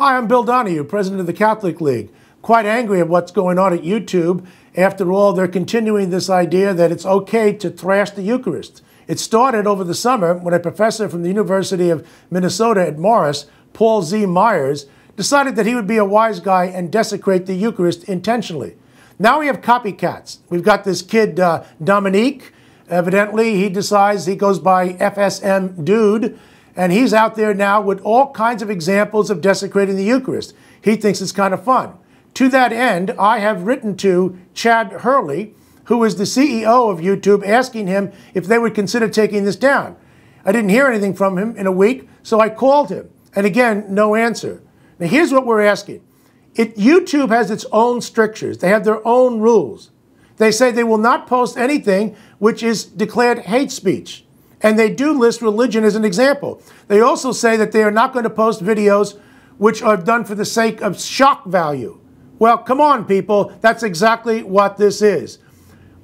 Hi, I'm Bill Donohue, president of the Catholic League. Quite angry at what's going on at YouTube. After all, they're continuing this idea that it's okay to thrash the Eucharist. It started over the summer when a professor from the University of Minnesota at Morris, Paul Z. Myers, decided that he would be a wise guy and desecrate the Eucharist intentionally. Now we have copycats. We've got this kid, uh, Dominique. Evidently, he decides he goes by FSM Dude, and he's out there now with all kinds of examples of desecrating the Eucharist. He thinks it's kind of fun. To that end, I have written to Chad Hurley, who is the CEO of YouTube, asking him if they would consider taking this down. I didn't hear anything from him in a week, so I called him. And again, no answer. Now, here's what we're asking it, YouTube has its own strictures, they have their own rules. They say they will not post anything which is declared hate speech. And they do list religion as an example. They also say that they are not going to post videos which are done for the sake of shock value. Well, come on, people. That's exactly what this is.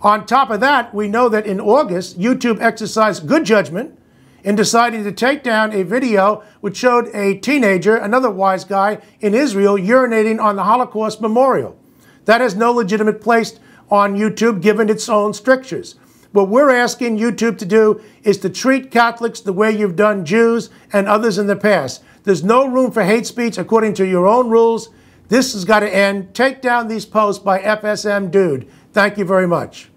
On top of that, we know that in August, YouTube exercised good judgment in deciding to take down a video which showed a teenager, another wise guy in Israel, urinating on the Holocaust memorial. That has no legitimate place on YouTube given its own strictures. What we're asking YouTube to do is to treat Catholics the way you've done Jews and others in the past. There's no room for hate speech according to your own rules. This has got to end. Take down these posts by FSM Dude. Thank you very much.